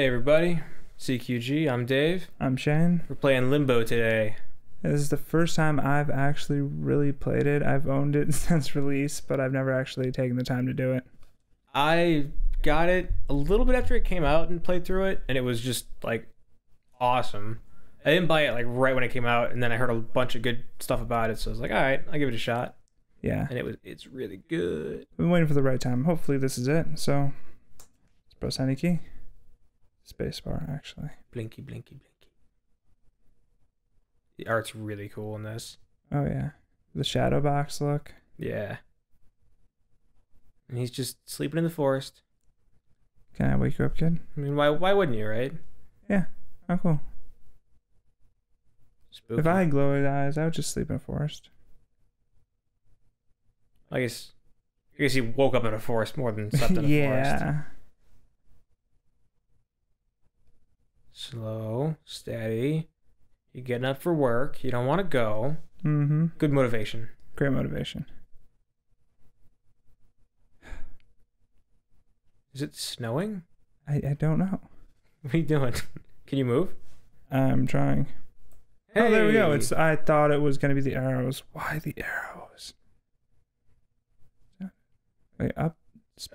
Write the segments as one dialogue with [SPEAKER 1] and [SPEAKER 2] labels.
[SPEAKER 1] Hey everybody, CQG, I'm Dave.
[SPEAKER 2] I'm Shane.
[SPEAKER 1] We're playing Limbo today.
[SPEAKER 2] This is the first time I've actually really played it. I've owned it since release, but I've never actually taken the time to do it.
[SPEAKER 1] I got it a little bit after it came out and played through it, and it was just like awesome. I didn't buy it like right when it came out, and then I heard a bunch of good stuff about it, so I was like, all right, I'll give it a shot.
[SPEAKER 2] Yeah,
[SPEAKER 1] And it was it's really good.
[SPEAKER 2] I've been waiting for the right time. Hopefully, this is it. So, let's press any key. Spacebar, actually.
[SPEAKER 1] Blinky, blinky, blinky. The art's really cool in this.
[SPEAKER 2] Oh yeah, the shadow box look.
[SPEAKER 1] Yeah. And he's just sleeping in the forest.
[SPEAKER 2] Can I wake you up, kid?
[SPEAKER 1] I mean, why why wouldn't you, right? Yeah.
[SPEAKER 2] Oh, cool.
[SPEAKER 1] Spooky.
[SPEAKER 2] If I had glowy eyes, I would just sleep in a forest.
[SPEAKER 1] I guess I guess he woke up in a forest more than slept in a forest.
[SPEAKER 2] yeah.
[SPEAKER 1] Slow, steady. You're getting up for work. You don't want to go.
[SPEAKER 2] Mm-hmm.
[SPEAKER 1] Good motivation.
[SPEAKER 2] Great motivation.
[SPEAKER 1] Is it snowing?
[SPEAKER 2] I, I don't know.
[SPEAKER 1] What are you doing? Can you move?
[SPEAKER 2] I'm trying. Oh, there we go. It's. I thought it was gonna be the arrows. Why the arrows? Wait, up,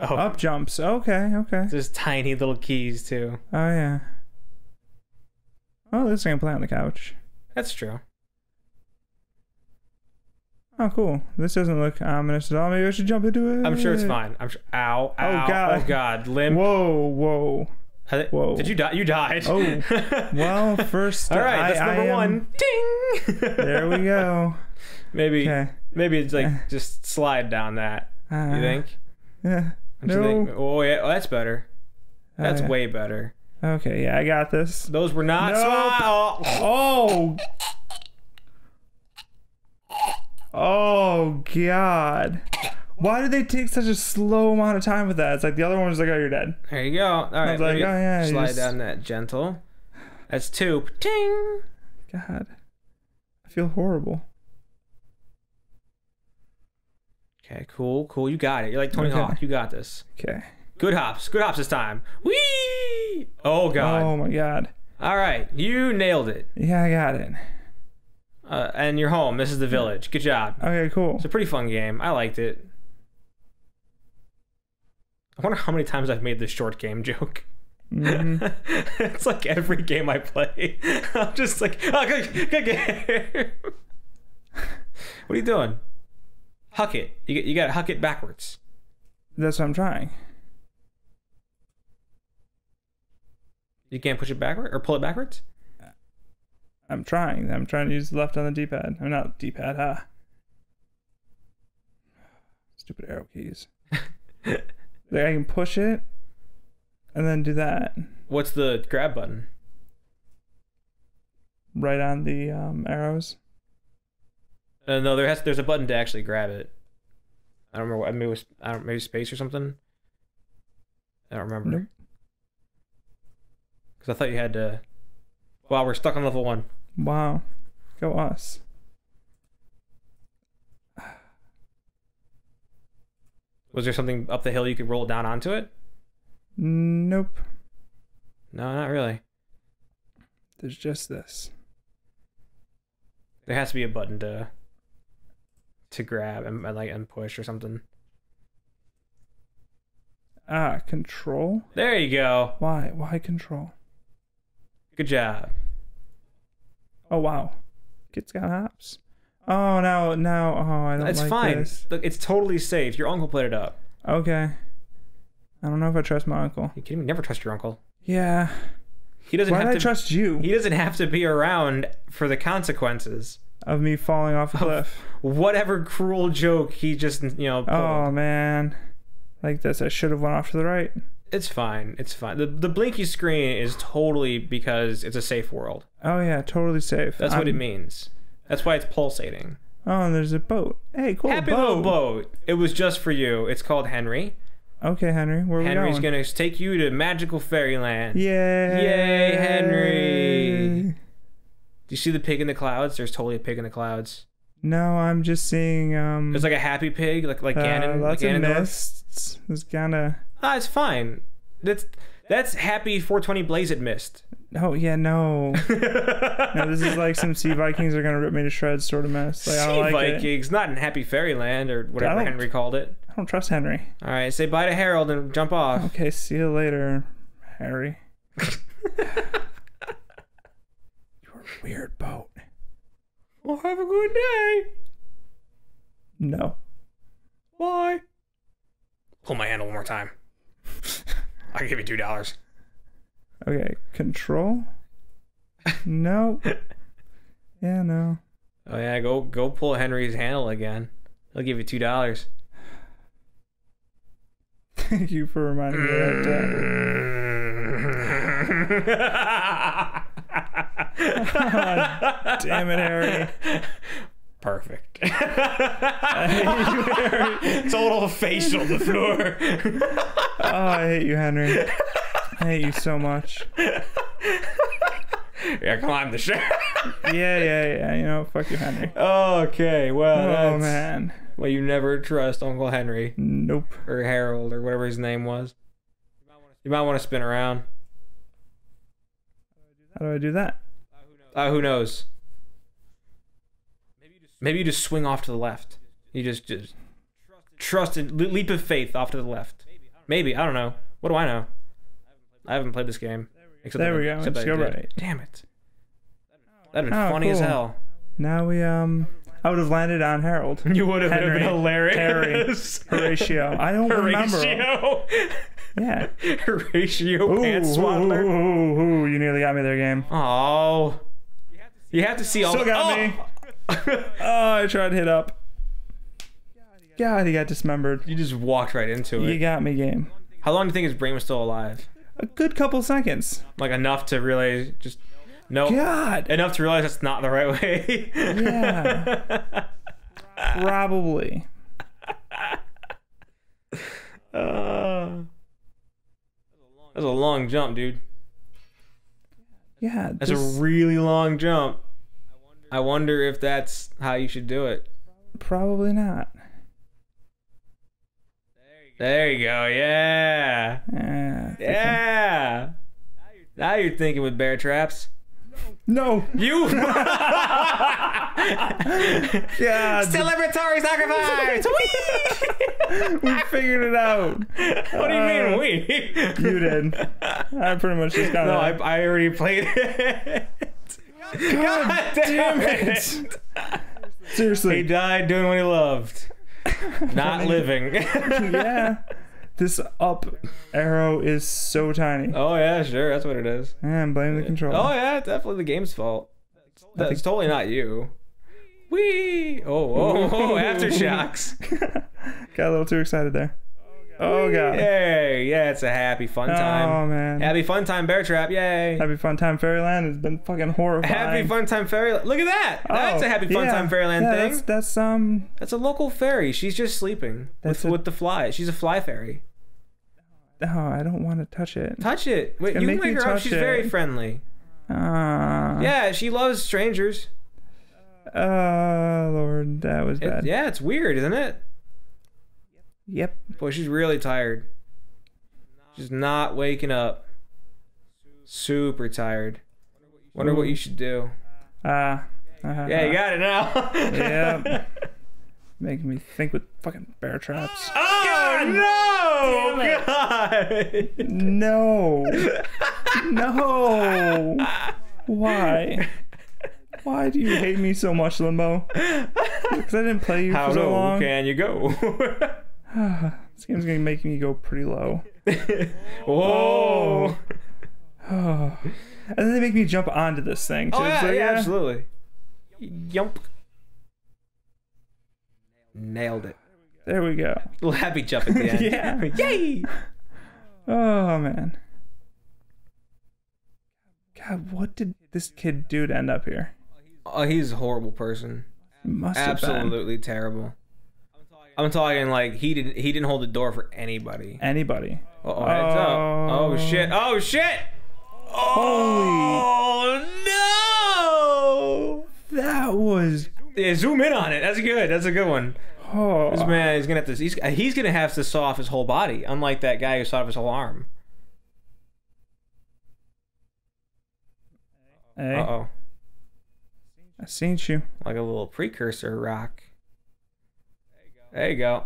[SPEAKER 1] oh,
[SPEAKER 2] up jumps. Okay, okay.
[SPEAKER 1] There's tiny little keys too.
[SPEAKER 2] Oh yeah. Oh, this thing can play on the couch.
[SPEAKER 1] That's true.
[SPEAKER 2] Oh, cool. This doesn't look ominous at all. Maybe I should jump into it.
[SPEAKER 1] I'm sure it's fine. I'm sure. Ow!
[SPEAKER 2] Oh,
[SPEAKER 1] ow,
[SPEAKER 2] God.
[SPEAKER 1] Oh God! Limb.
[SPEAKER 2] Whoa, whoa. Whoa.
[SPEAKER 1] Did you die? You died.
[SPEAKER 2] Oh, Well, first.
[SPEAKER 1] All right.
[SPEAKER 2] I-
[SPEAKER 1] that's number
[SPEAKER 2] am-
[SPEAKER 1] one. Ding.
[SPEAKER 2] There we go.
[SPEAKER 1] maybe.
[SPEAKER 2] Okay.
[SPEAKER 1] Maybe it's like just slide down that.
[SPEAKER 2] Uh,
[SPEAKER 1] You think?
[SPEAKER 2] Yeah. No.
[SPEAKER 1] think? Oh yeah. Oh, that's better.
[SPEAKER 2] Oh,
[SPEAKER 1] That's
[SPEAKER 2] yeah.
[SPEAKER 1] way better.
[SPEAKER 2] Okay. Yeah, I got this.
[SPEAKER 1] Those were not.
[SPEAKER 2] Nope.
[SPEAKER 1] Oh.
[SPEAKER 2] Oh. Oh God. Why did they take such a slow amount of time with that? It's like the other one was like, oh, you're dead.
[SPEAKER 1] There you go. All right.
[SPEAKER 2] was like, oh, yeah,
[SPEAKER 1] slide
[SPEAKER 2] just-
[SPEAKER 1] down that gentle. That's two. Ting.
[SPEAKER 2] God. I feel horrible.
[SPEAKER 1] Okay. Cool. Cool. You got it. You're like Tony
[SPEAKER 2] Okay.
[SPEAKER 1] Hawk. You got this.
[SPEAKER 2] Okay.
[SPEAKER 1] Good hops. Good hops this time. Whee! Oh god.
[SPEAKER 2] Oh my God.
[SPEAKER 1] All right. You nailed it.
[SPEAKER 2] Yeah, I got it.
[SPEAKER 1] Uh, and you're home. This is the village. Good job.
[SPEAKER 2] Okay, cool.
[SPEAKER 1] It's a pretty fun game. I liked it. I wonder how many times I've made this short game joke.
[SPEAKER 2] hmm
[SPEAKER 1] it's like every game I play. I'm just like, oh, good, good game. what are you doing? Huck it. You, you gotta huck it backwards.
[SPEAKER 2] That's what I'm trying.
[SPEAKER 1] You can't push it backward or pull it backwards?
[SPEAKER 2] I'm trying. I'm trying to use the left on the D-pad. I'm not D-pad, huh? Stupid arrow keys. like I can push it and then do that
[SPEAKER 1] What's the grab button?
[SPEAKER 2] right on the um, arrows.
[SPEAKER 1] Uh, no, there has there's a button to actually grab it. I don't remember. What, maybe it was, I don't maybe space or something. I don't remember.
[SPEAKER 2] Nope.
[SPEAKER 1] Because I thought you had to. Wow, we're stuck on level one.
[SPEAKER 2] Wow. Go us.
[SPEAKER 1] Was there something up the hill you could roll down onto it?
[SPEAKER 2] Nope.
[SPEAKER 1] No, not really.
[SPEAKER 2] There's just this.
[SPEAKER 1] There has to be a button to to grab and, and like and push or something.
[SPEAKER 2] Ah, control?
[SPEAKER 1] There you go.
[SPEAKER 2] Why? Why control?
[SPEAKER 1] Good job.
[SPEAKER 2] Oh wow. Kid's got hops. Oh now now oh I don't
[SPEAKER 1] It's
[SPEAKER 2] like
[SPEAKER 1] fine.
[SPEAKER 2] this.
[SPEAKER 1] Look, it's totally safe. Your uncle played it up.
[SPEAKER 2] Okay. I don't know if I trust my uncle.
[SPEAKER 1] You can never trust your uncle.
[SPEAKER 2] Yeah.
[SPEAKER 1] He doesn't
[SPEAKER 2] Why
[SPEAKER 1] have
[SPEAKER 2] I
[SPEAKER 1] to.
[SPEAKER 2] trust you
[SPEAKER 1] He doesn't have to be around for the consequences.
[SPEAKER 2] of me falling off a cliff?
[SPEAKER 1] Whatever cruel joke he just you know. Pulled.
[SPEAKER 2] Oh man. Like this, I should have went off to the right.
[SPEAKER 1] It's fine. It's fine. The the blinky screen is totally because it's a safe world.
[SPEAKER 2] Oh yeah, totally safe.
[SPEAKER 1] That's what it means. That's why it's pulsating.
[SPEAKER 2] Oh, and there's a boat. Hey, cool.
[SPEAKER 1] Happy
[SPEAKER 2] boat.
[SPEAKER 1] little boat. It was just for you. It's called Henry.
[SPEAKER 2] Okay, Henry, where are
[SPEAKER 1] Henry's
[SPEAKER 2] we going?
[SPEAKER 1] gonna take you to magical fairyland.
[SPEAKER 2] Yay!
[SPEAKER 1] Yay, Henry. Do you see the pig in the clouds? There's totally a pig in the clouds.
[SPEAKER 2] No, I'm just seeing um.
[SPEAKER 1] There's like a happy pig, like like
[SPEAKER 2] uh,
[SPEAKER 1] Ganon, like
[SPEAKER 2] lots of mists. There's kinda.
[SPEAKER 1] Ah, it's fine. That's That's happy 420 Blaze it mist.
[SPEAKER 2] Oh yeah, no. no, this is like some Sea Vikings are gonna rip me to shreds sort of mess. Like
[SPEAKER 1] sea
[SPEAKER 2] like it.
[SPEAKER 1] Vikings, not in Happy Fairyland or whatever Henry called it.
[SPEAKER 2] I don't trust Henry.
[SPEAKER 1] All right, say bye to Harold and jump off.
[SPEAKER 2] Okay, see you later, Harry. You're a weird boat.
[SPEAKER 1] Well, have a good day.
[SPEAKER 2] No.
[SPEAKER 1] Bye. Pull my handle one more time. I'll give you two dollars.
[SPEAKER 2] Okay, control. No. Yeah, no.
[SPEAKER 1] Oh yeah, go go pull Henry's handle again. I'll give you two dollars.
[SPEAKER 2] Thank you for reminding me of that. Damn it, Harry.
[SPEAKER 1] Perfect. Total facial the floor.
[SPEAKER 2] Oh, I hate you, Henry. I hate you so much.
[SPEAKER 1] yeah, climb the shaft.
[SPEAKER 2] Yeah, yeah, yeah. You know, fuck you, Henry.
[SPEAKER 1] Okay, well,
[SPEAKER 2] Oh man.
[SPEAKER 1] well, you never trust Uncle Henry
[SPEAKER 2] Nope.
[SPEAKER 1] or Harold or whatever his name was. You might want to spin around.
[SPEAKER 2] How do I do that?
[SPEAKER 1] Uh, who knows? Maybe you just swing off to the left. You just just trust a leap of faith off to the left. Maybe I don't know. What do I know? I haven't played this game. Except
[SPEAKER 2] There we go.
[SPEAKER 1] except
[SPEAKER 2] Let's
[SPEAKER 1] that I
[SPEAKER 2] go right.
[SPEAKER 1] Damn it. That'd been
[SPEAKER 2] Oh,
[SPEAKER 1] funny as hell.
[SPEAKER 2] Now we um. I would have landed on Harold.
[SPEAKER 1] You would have
[SPEAKER 2] Henry,
[SPEAKER 1] been hilarious.
[SPEAKER 2] Horatio. I don't remember.
[SPEAKER 1] Horatio.
[SPEAKER 2] Yeah.
[SPEAKER 1] Horatio
[SPEAKER 2] Ooh,
[SPEAKER 1] Pants
[SPEAKER 2] ooh,
[SPEAKER 1] Swaddler.
[SPEAKER 2] ooh, ooh, you nearly got me there, game.
[SPEAKER 1] Oh. You have to see all
[SPEAKER 2] Still
[SPEAKER 1] the-
[SPEAKER 2] got
[SPEAKER 1] oh!
[SPEAKER 2] me. Oh, I tried to hit up. God, he got dismembered.
[SPEAKER 1] You just walked right into it.
[SPEAKER 2] You got me, game.
[SPEAKER 1] How long do you think his brain was still alive?
[SPEAKER 2] A good couple seconds.
[SPEAKER 1] Like enough to realize just no
[SPEAKER 2] God.
[SPEAKER 1] enough to realize that's not the right way.
[SPEAKER 2] Yeah. Probably.
[SPEAKER 1] Uh, that's a long jump, dude.
[SPEAKER 2] Yeah.
[SPEAKER 1] That's
[SPEAKER 2] this-
[SPEAKER 1] a really long jump. I wonder if that's how you should do it.
[SPEAKER 2] probably not.
[SPEAKER 1] There you go. Yeah.
[SPEAKER 2] Yeah.
[SPEAKER 1] Yeah. Now you're thinking with bear traps.
[SPEAKER 2] No.
[SPEAKER 1] You.
[SPEAKER 2] Yeah.
[SPEAKER 1] Celebratory sacrifice.
[SPEAKER 2] we figured it out.
[SPEAKER 1] what do you mean
[SPEAKER 2] Uh,
[SPEAKER 1] we?
[SPEAKER 2] You did. I pretty much just got it.
[SPEAKER 1] No, I. I already played it.
[SPEAKER 2] God damn it.
[SPEAKER 1] He
[SPEAKER 2] Seriously.
[SPEAKER 1] He died doing what he loved, not living.
[SPEAKER 2] yeah. This up arrow is so tiny.
[SPEAKER 1] oh yeah, sure, that's what it is.
[SPEAKER 2] Yeah, I'm blaming the controller.
[SPEAKER 1] Oh yeah, definitely the game's fault. That's totally not you. Wee! Oh, oh, oh, aftershocks.
[SPEAKER 2] Got a little too excited there. Oh god.
[SPEAKER 1] Yay! Yeah, it's a happy fun time.
[SPEAKER 2] Oh man.
[SPEAKER 1] Happy fun time, bear trap! Yay!
[SPEAKER 2] Happy Fun Time Fairyland has been fucking horrifying.
[SPEAKER 1] Happy fun time fairyland. Look at that! That's
[SPEAKER 2] Oh,
[SPEAKER 1] a happy fun
[SPEAKER 2] yeah.
[SPEAKER 1] time fairyland
[SPEAKER 2] yeah,
[SPEAKER 1] thing.
[SPEAKER 2] That's, that's um.
[SPEAKER 1] That's a local fairy. She's just sleeping
[SPEAKER 2] That's
[SPEAKER 1] with,
[SPEAKER 2] a-
[SPEAKER 1] with the fly. She's a fly fairy.
[SPEAKER 2] Oh, I don't want to touch it.
[SPEAKER 1] Touch it. Wait, you can
[SPEAKER 2] make
[SPEAKER 1] wake her up. She's
[SPEAKER 2] it.
[SPEAKER 1] very friendly.
[SPEAKER 2] Ah.
[SPEAKER 1] Yeah, she loves strangers.
[SPEAKER 2] Oh Lord, that was
[SPEAKER 1] It-
[SPEAKER 2] bad.
[SPEAKER 1] yeah, it's weird, isn't it?
[SPEAKER 2] Yep.
[SPEAKER 1] Boy, she's really tired. She's not waking up. Super tired. Wonder what you should do.
[SPEAKER 2] Ah. uh-huh.
[SPEAKER 1] Yeah, you got it now.
[SPEAKER 2] yeah. Making me think with fucking bear traps.
[SPEAKER 1] Oh no! God!
[SPEAKER 2] No. No. Why? Why do you hate me so much, Limbo? Because I didn't play you
[SPEAKER 1] How
[SPEAKER 2] for so
[SPEAKER 1] low
[SPEAKER 2] long.
[SPEAKER 1] can you go?
[SPEAKER 2] this game's gonna make me go pretty low.
[SPEAKER 1] Whoa!
[SPEAKER 2] and then they make me jump onto this thing. Too.
[SPEAKER 1] Oh yeah,
[SPEAKER 2] So,
[SPEAKER 1] yeah, absolutely. Yump. Nailed it.
[SPEAKER 2] There we go.
[SPEAKER 1] Little happy jump at the end.
[SPEAKER 2] Yeah.
[SPEAKER 1] Yay!
[SPEAKER 2] Oh man. God, what did this kid do to end up here?
[SPEAKER 1] Oh, he's a horrible person.
[SPEAKER 2] He must have been.
[SPEAKER 1] Absolutely terrible. I'm talking like he didn't he didn't hold the door for anybody.
[SPEAKER 2] Anybody.
[SPEAKER 1] Uh-oh, heads up. Oh,
[SPEAKER 2] oh
[SPEAKER 1] shit. Oh shit. Holy. Oh no.
[SPEAKER 2] That was
[SPEAKER 1] yeah, zoom in on it. That's good. That's a good one.
[SPEAKER 2] Oh.
[SPEAKER 1] This man is gonna have to. He's, he's gonna have to saw off his whole body, unlike that guy who saw off his whole arm.
[SPEAKER 2] Hey.
[SPEAKER 1] Uh oh.
[SPEAKER 2] I seen you.
[SPEAKER 1] Like a little precursor rock. There you go.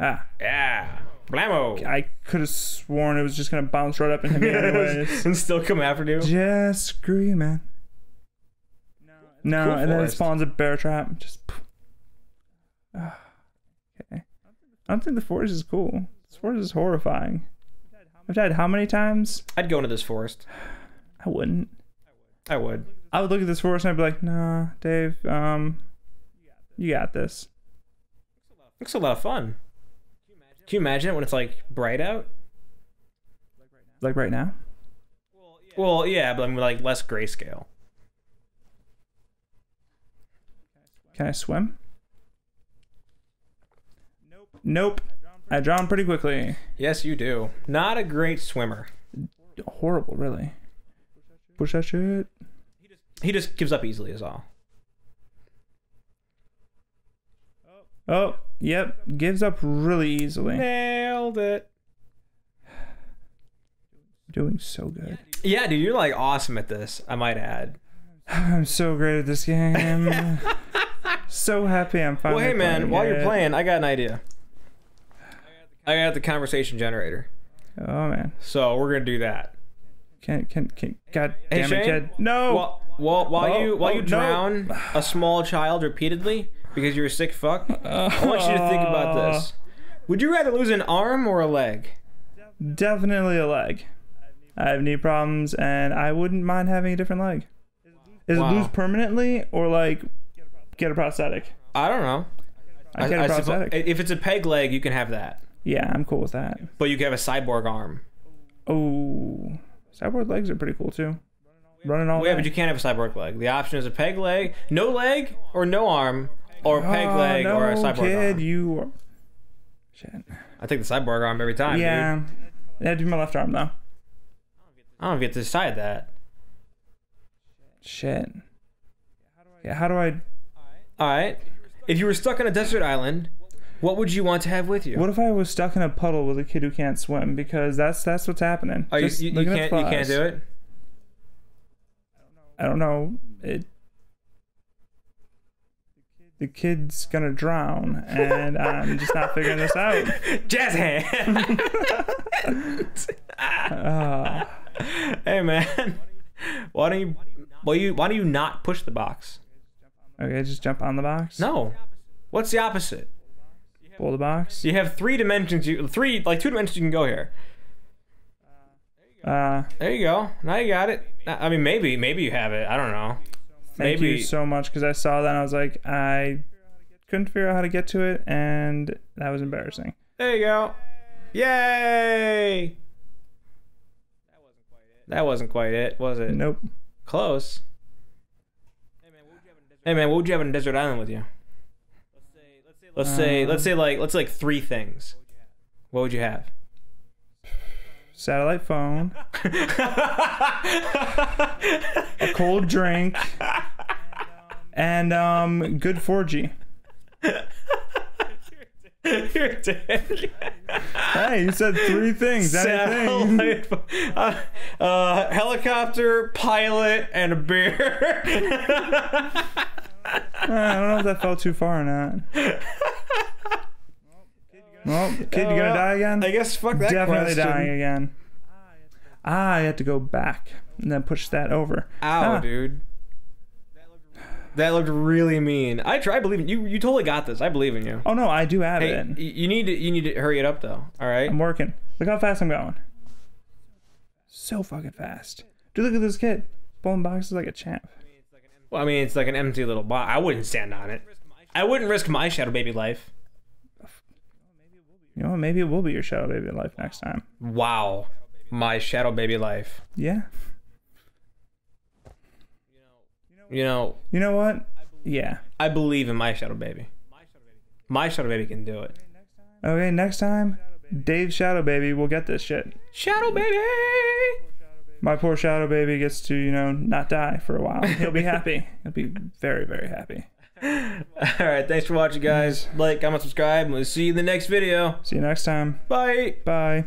[SPEAKER 2] Ah,
[SPEAKER 1] Yeah. Blammo.
[SPEAKER 2] I could have sworn it was just gonna bounce right up and hit me anyways.
[SPEAKER 1] and still come after you.
[SPEAKER 2] just screw you, man. No,
[SPEAKER 1] cool
[SPEAKER 2] and then it spawns a bear trap. Just. Ah, okay. I don't think the forest is cool. This forest is horrifying. I've died how many times?
[SPEAKER 1] I'd go into this forest.
[SPEAKER 2] I wouldn't.
[SPEAKER 1] I would.
[SPEAKER 2] I would look at this forest and I'd be like, nah, Dave, um, you got this.
[SPEAKER 1] Looks a lot of fun. Can you imagine it when it's like bright out?
[SPEAKER 2] Like right now?
[SPEAKER 1] Well, yeah, but I mean like less grayscale.
[SPEAKER 2] Can I swim? Nope. I drown pretty quickly.
[SPEAKER 1] Yes, you do. Not a great swimmer.
[SPEAKER 2] Horrible, really. Push that shit.
[SPEAKER 1] He just gives up easily, is all.
[SPEAKER 2] Oh, yep. Gives up really easily.
[SPEAKER 1] Nailed it.
[SPEAKER 2] Doing so good.
[SPEAKER 1] Yeah, dude, you're like awesome at this. I might add.
[SPEAKER 2] I'm so great at this game. so happy I'm finally.
[SPEAKER 1] Well,
[SPEAKER 2] finally
[SPEAKER 1] hey man,
[SPEAKER 2] playing
[SPEAKER 1] while you're playing, I got an idea. I got the conversation generator,
[SPEAKER 2] Oh man.
[SPEAKER 1] so we're gonna do that.
[SPEAKER 2] Can can can God
[SPEAKER 1] Hey,
[SPEAKER 2] damn
[SPEAKER 1] Shane?
[SPEAKER 2] it, kid. No.
[SPEAKER 1] While, while, while
[SPEAKER 2] Oh,
[SPEAKER 1] you while
[SPEAKER 2] oh,
[SPEAKER 1] you
[SPEAKER 2] no.
[SPEAKER 1] drown a small child repeatedly because you're a sick fuck, I want you to think about uh, this. Would you rather lose an arm or a leg?
[SPEAKER 2] Definitely a leg. I have knee problems and I wouldn't mind having a different leg. Is
[SPEAKER 1] Wow.
[SPEAKER 2] it lose permanently or like get a prosthetic?
[SPEAKER 1] I don't know.
[SPEAKER 2] I get a prosthetic.
[SPEAKER 1] if it's a peg leg, you can have that,
[SPEAKER 2] yeah, I'm cool with that.
[SPEAKER 1] but you can have a cyborg arm.
[SPEAKER 2] Oh, cyborg legs are pretty cool too. Running all
[SPEAKER 1] Well, yeah, but you can't have a cyborg leg. The option is a peg leg, no leg, or no arm, Oh, or a peg
[SPEAKER 2] Oh,
[SPEAKER 1] leg,
[SPEAKER 2] no,
[SPEAKER 1] or a cyborg
[SPEAKER 2] kid,
[SPEAKER 1] arm.
[SPEAKER 2] you. Are... Shit.
[SPEAKER 1] I take the cyborg arm every time. dude.
[SPEAKER 2] Yeah. Yeah, do my left arm though.
[SPEAKER 1] I don't get to decide that.
[SPEAKER 2] Shit. Yeah, how do I?
[SPEAKER 1] All right. If you were stuck on a desert island, what would you want to have with you?
[SPEAKER 2] What if I was stuck in a puddle with a kid who can't swim? Because that's that's what's happening.
[SPEAKER 1] Oh, you, you, you can't you can't do it.
[SPEAKER 2] I don't know. It. The kid's gonna drown, and I'm just not figuring this out.
[SPEAKER 1] Jazz hand.
[SPEAKER 2] Uh,
[SPEAKER 1] hey man, why don't you? Why you? Why do you not push the box?
[SPEAKER 2] okay, just jump on the box.
[SPEAKER 1] No. What's the opposite?
[SPEAKER 2] Pull the box.
[SPEAKER 1] You have three dimensions. You three like two dimensions. You can go here.
[SPEAKER 2] Uh,
[SPEAKER 1] There you go. Now you got it. I mean, maybe maybe you have it. I don't know.
[SPEAKER 2] Thank
[SPEAKER 1] Maybe-
[SPEAKER 2] you so much because I saw that and I was like, I couldn't figure out how to get to it, and that was embarrassing.
[SPEAKER 1] There you go. Yay! That wasn't quite it, That wasn't quite it, was it?
[SPEAKER 2] Nope.
[SPEAKER 1] Close. Hey man, what would you have on a desert island with you? Let's say, let's say um, like, let's say like three things. What would you have?
[SPEAKER 2] Satellite phone, a cold drink, and um, good 4G.
[SPEAKER 1] You're dead.
[SPEAKER 2] Hey, you said three things.
[SPEAKER 1] Satellite, uh, uh, helicopter, pilot, and a beer.
[SPEAKER 2] I don't know if that fell too far or not. Well, kid, you gonna
[SPEAKER 1] well,
[SPEAKER 2] die again?
[SPEAKER 1] I guess fuck that
[SPEAKER 2] Definitely
[SPEAKER 1] question.
[SPEAKER 2] dying again. Ah, I had to go back and then push that over.
[SPEAKER 1] Ow,
[SPEAKER 2] Ah.
[SPEAKER 1] dude. That looked really mean. I try. In you. You totally got this. I believe in you.
[SPEAKER 2] Oh no, I do have
[SPEAKER 1] Hey,
[SPEAKER 2] it.
[SPEAKER 1] you need to. You need to hurry it up, though. All right.
[SPEAKER 2] I'm working. Look how fast I'm going. So fucking fast. Dude, look at this kid. Pulling boxes like a champ.
[SPEAKER 1] Well, I mean, it's like an empty little box. I wouldn't stand on it. I wouldn't risk my shadow baby life.
[SPEAKER 2] You know? Maybe it will be your shadow baby life next time.
[SPEAKER 1] Wow, my shadow baby life.
[SPEAKER 2] Yeah.
[SPEAKER 1] You know,
[SPEAKER 2] You know what? Yeah.
[SPEAKER 1] I believe in my shadow baby. My shadow baby can do it.
[SPEAKER 2] Okay, next time, Dave's shadow baby will get this shit.
[SPEAKER 1] Shadow baby.
[SPEAKER 2] My poor shadow baby gets to, you know, not die for a while. He'll be happy. He'll be very, very happy.
[SPEAKER 1] All right. Thanks for watching, guys. Like, comment, subscribe, and we'll see you in the next video.
[SPEAKER 2] See you next time.
[SPEAKER 1] Bye.
[SPEAKER 2] Bye.